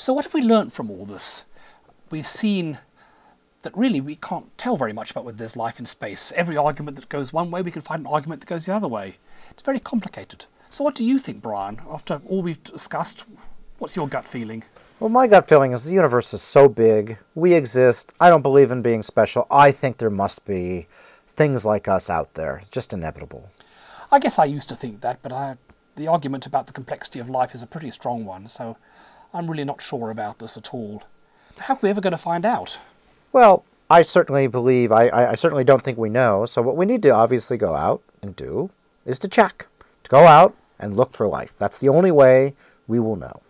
So what have we learnt from all this? We've seen that really we can't tell very much about whether there's life in space. Every argument that goes one way, we can find an argument that goes the other way. It's very complicated. So what do you think, Brian? After all we've discussed, what's your gut feeling? Well, my gut feeling is the universe is so big. We exist. I don't believe in being special. I think there must be things like us out there. It's just inevitable. I guess I used to think that, but I, the argument about the complexity of life is a pretty strong one, so I'm really not sure about this at all. How are we ever going to find out? Well, I certainly believe, I, I, I certainly don't think we know. So what we need to obviously go out and do is to check. To go out and look for life. That's the only way we will know.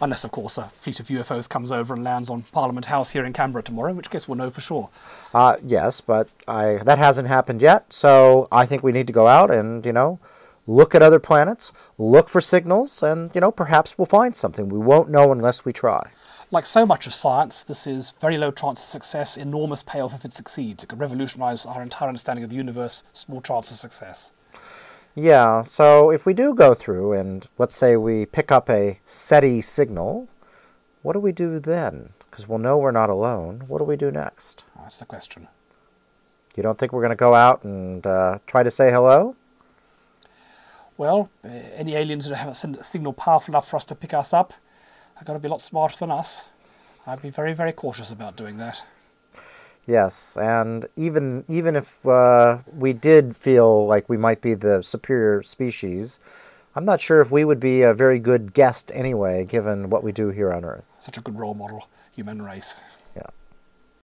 Unless, of course, a fleet of UFOs comes over and lands on Parliament House here in Canberra tomorrow, in which case we'll know for sure. Uh, yes, but I, that hasn't happened yet. So I think we need to go out and, you know, look at other planets, look for signals, and, you know, perhaps we'll find something. We won't know unless we try. Like so much of science, this is very low chance of success, enormous payoff if it succeeds. It could revolutionize our entire understanding of the universe, small chance of success. Yeah, so if we do go through and let's say we pick up a SETI signal, what do we do then? Because we'll know we're not alone. What do we do next? That's the question. You don't think we're going to go out and uh, try to say hello? Well, uh, any aliens that have a signal powerful enough for us to pick us up are going to be a lot smarter than us. I'd be very, very cautious about doing that. Yes, and even even if uh, we did feel like we might be the superior species, I'm not sure if we would be a very good guest anyway, given what we do here on Earth. Such a good role model, human race.